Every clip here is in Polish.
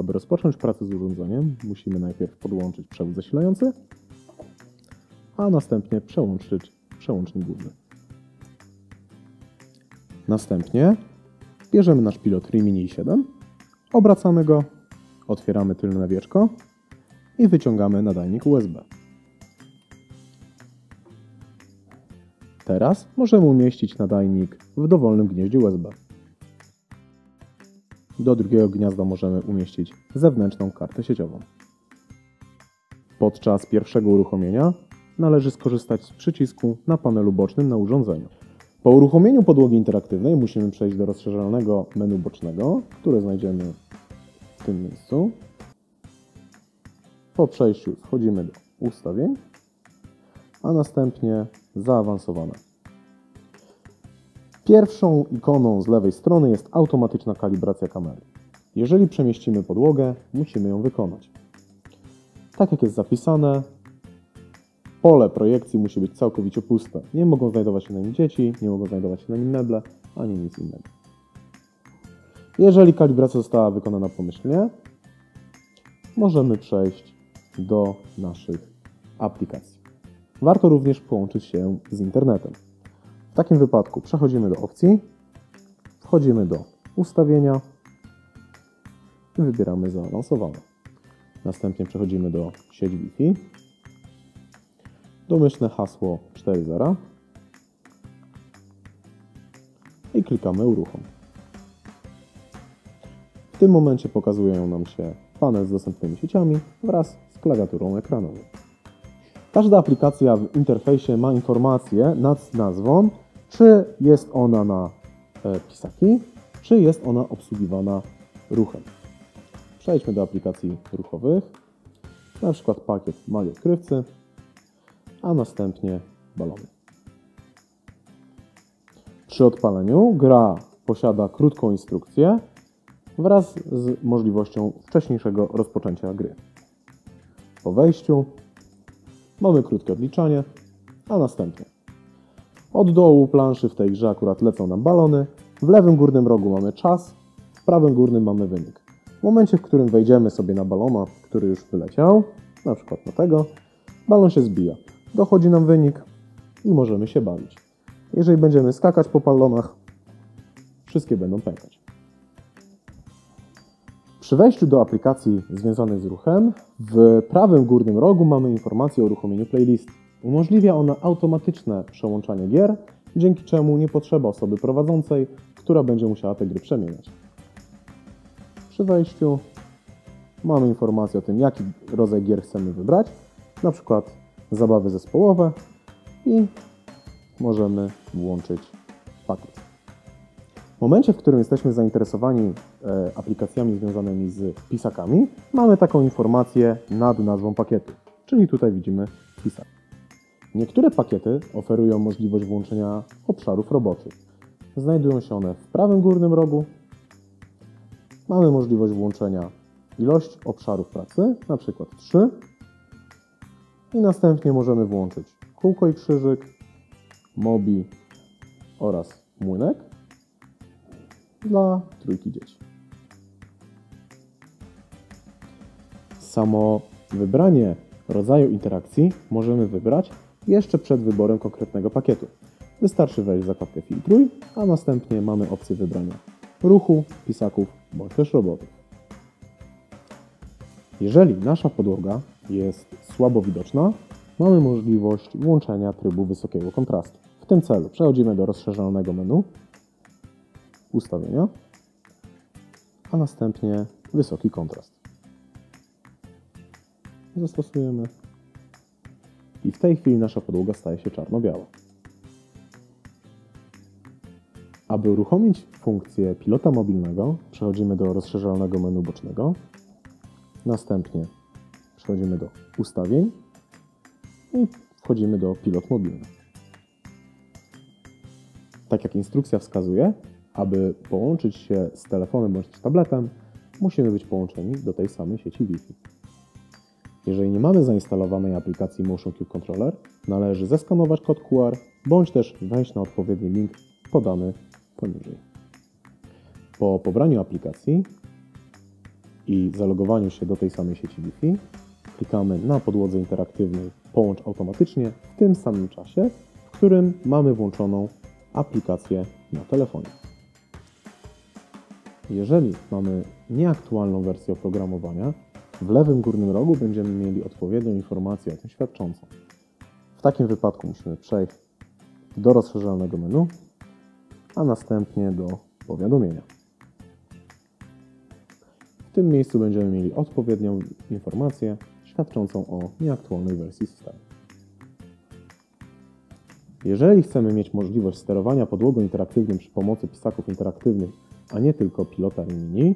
Aby rozpocząć pracę z urządzeniem, musimy najpierw podłączyć przewód zasilający, a następnie przełączyć przełącznik główny. Następnie bierzemy nasz pilot Rimini 7, obracamy go, otwieramy tylne wieczko i wyciągamy nadajnik USB. Teraz możemy umieścić nadajnik w dowolnym gnieździe USB. Do drugiego gniazda możemy umieścić zewnętrzną kartę sieciową. Podczas pierwszego uruchomienia należy skorzystać z przycisku na panelu bocznym na urządzeniu. Po uruchomieniu podłogi interaktywnej musimy przejść do rozszerzonego menu bocznego, które znajdziemy w tym miejscu. Po przejściu wchodzimy do ustawień, a następnie zaawansowane. Pierwszą ikoną z lewej strony jest automatyczna kalibracja kamery. Jeżeli przemieścimy podłogę, musimy ją wykonać. Tak jak jest zapisane, pole projekcji musi być całkowicie puste. Nie mogą znajdować się na nim dzieci, nie mogą znajdować się na nim meble, ani nic innego. Jeżeli kalibracja została wykonana pomyślnie, możemy przejść do naszych aplikacji. Warto również połączyć się z internetem. W takim wypadku przechodzimy do opcji, wchodzimy do ustawienia i wybieramy zaawansowane. Następnie przechodzimy do sieć Wi-Fi, domyślne hasło 4.0 i klikamy uruchom. W tym momencie pokazują nam się panel z dostępnymi sieciami wraz z klawiaturą ekranową. Każda aplikacja w interfejsie ma informację nad nazwą, czy jest ona na e, pisaki, czy jest ona obsługiwana ruchem. Przejdźmy do aplikacji ruchowych, na przykład pakiet mali odkrywcy, a następnie balony. Przy odpaleniu gra posiada krótką instrukcję wraz z możliwością wcześniejszego rozpoczęcia gry. Po wejściu mamy krótkie odliczanie, a następnie od dołu planszy w tej grze akurat lecą nam balony, w lewym górnym rogu mamy czas, w prawym górnym mamy wynik. W momencie, w którym wejdziemy sobie na balona, który już wyleciał, na przykład na tego, balon się zbija. Dochodzi nam wynik i możemy się bawić. Jeżeli będziemy skakać po balonach, wszystkie będą pękać. Przy wejściu do aplikacji związanej z ruchem, w prawym górnym rogu mamy informację o uruchomieniu playlisty. Umożliwia ona automatyczne przełączanie gier, dzięki czemu nie potrzeba osoby prowadzącej, która będzie musiała te gry przemieniać. Przy wejściu mamy informację o tym, jaki rodzaj gier chcemy wybrać, na przykład zabawy zespołowe i możemy włączyć pakiet. W momencie, w którym jesteśmy zainteresowani aplikacjami związanymi z pisakami, mamy taką informację nad nazwą pakietu, czyli tutaj widzimy pisak. Niektóre pakiety oferują możliwość włączenia obszarów roboczych. Znajdują się one w prawym górnym rogu. Mamy możliwość włączenia ilość obszarów pracy, na przykład 3. I następnie możemy włączyć kółko i krzyżyk, mobi oraz młynek dla trójki dzieci. Samo wybranie rodzaju interakcji możemy wybrać jeszcze przed wyborem konkretnego pakietu. Wystarczy wejść w zakładkę Filtruj, a następnie mamy opcję wybrania ruchu, pisaków bądź też robotów. Jeżeli nasza podłoga jest słabo widoczna, mamy możliwość włączenia trybu wysokiego kontrastu. W tym celu przechodzimy do rozszerzonego menu, ustawienia, a następnie wysoki kontrast. Zastosujemy i w tej chwili nasza podłoga staje się czarno-biała. Aby uruchomić funkcję pilota mobilnego, przechodzimy do rozszerzonego menu bocznego, następnie przechodzimy do ustawień i wchodzimy do pilot mobilny. Tak jak instrukcja wskazuje, aby połączyć się z telefonem bądź z tabletem, musimy być połączeni do tej samej sieci Wi-Fi. Jeżeli nie mamy zainstalowanej aplikacji Motion Cube Controller, należy zeskanować kod QR bądź też wejść na odpowiedni link podany poniżej. Po pobraniu aplikacji i zalogowaniu się do tej samej sieci Wi-Fi klikamy na podłodze interaktywnej Połącz automatycznie w tym samym czasie, w którym mamy włączoną aplikację na telefonie. Jeżeli mamy nieaktualną wersję oprogramowania, w lewym górnym rogu będziemy mieli odpowiednią informację o tym świadczącą. W takim wypadku musimy przejść do rozszerzonego menu, a następnie do powiadomienia. W tym miejscu będziemy mieli odpowiednią informację świadczącą o nieaktualnej wersji systemu. Jeżeli chcemy mieć możliwość sterowania podłogą interaktywną przy pomocy pisaków interaktywnych, a nie tylko pilota i mini,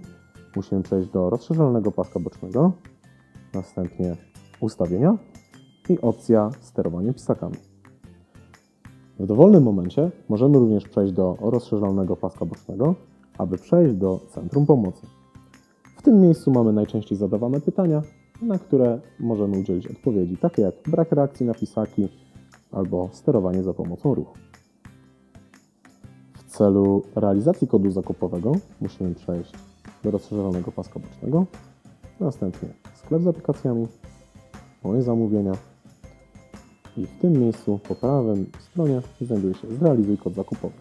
musimy przejść do rozszerzonego paska bocznego, następnie ustawienia i opcja sterowanie pisakami. W dowolnym momencie możemy również przejść do rozszerzonego paska bocznego, aby przejść do centrum pomocy. W tym miejscu mamy najczęściej zadawane pytania, na które możemy udzielić odpowiedzi, takie jak brak reakcji na pisaki albo sterowanie za pomocą ruchu. W celu realizacji kodu zakupowego musimy przejść do rozszerzonego paska bocznego, następnie sklep z aplikacjami, moje zamówienia i w tym miejscu po prawej stronie znajduje się zrealizuj kod zakupowy.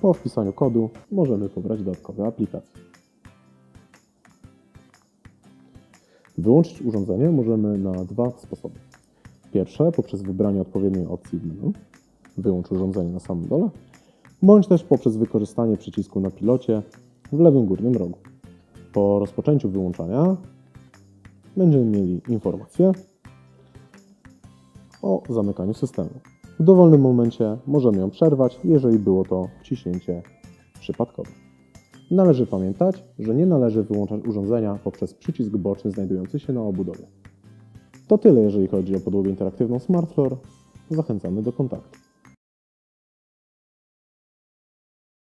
Po wpisaniu kodu możemy pobrać dodatkowe aplikacje. Wyłączyć urządzenie możemy na dwa sposoby. Pierwsze poprzez wybranie odpowiedniej opcji w menu, wyłącz urządzenie na samym dole, bądź też poprzez wykorzystanie przycisku na pilocie w lewym górnym rogu. Po rozpoczęciu wyłączania będziemy mieli informację o zamykaniu systemu. W dowolnym momencie możemy ją przerwać, jeżeli było to wciśnięcie przypadkowe. Należy pamiętać, że nie należy wyłączać urządzenia poprzez przycisk boczny znajdujący się na obudowie. To tyle, jeżeli chodzi o podłogę interaktywną SmartFloor. Zachęcamy do kontaktu.